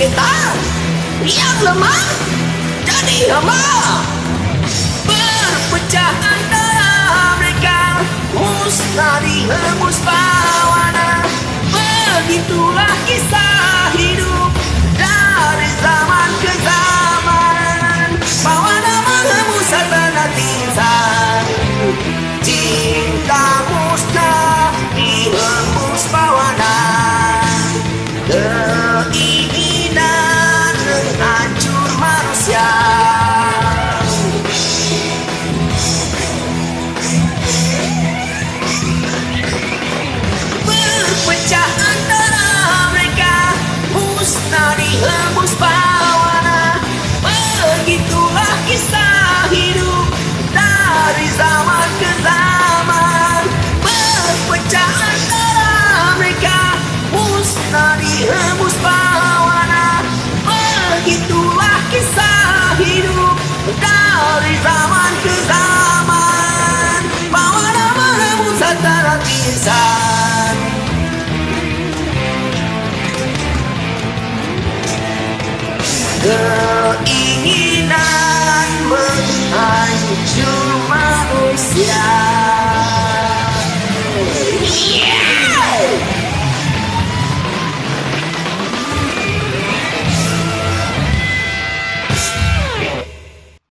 kita yang lemah jadi lemah berpecah antara mereka musnah dihembus bawana. Begitulah kisah